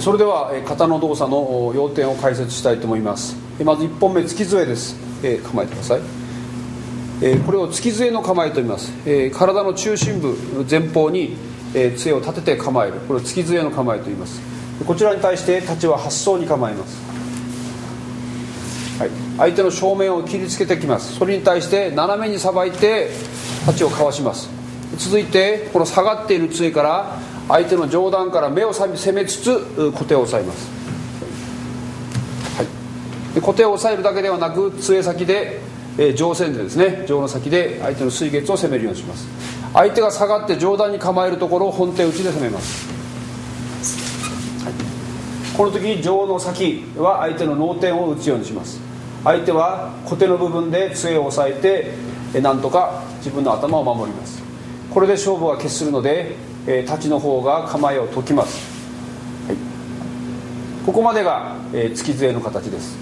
それでは型の動作の要点を解説したいと思います。まず1本目突き杖です。構えてください。これを突き杖の構えと言います。体の中心部前方に杖を立てて構える。これを突き杖の構えと言います。こちらに対して立ちは発想に構えます、はい、相手の正面を切りつけてきます。それに対して斜めにさばいて立ちをかわします。続いてこの下がっている杖から相手の上段から目を攻めつつ小手を押さえます、はい、で小手を押さえるだけではなく杖先で、えー、上線でですね上の先で相手の水月を攻めるようにします。相手が下がって上段に構えるところを本手打ちで攻めます、はい、この時上の先は相手の脳天を打つようにします。相手は小手の部分で杖を押さえてえなんとか自分の頭を守ります。これで勝負は決するのでえー、太刀の方が構えを解きます、はい、ここまでが、えー、月杖の形です。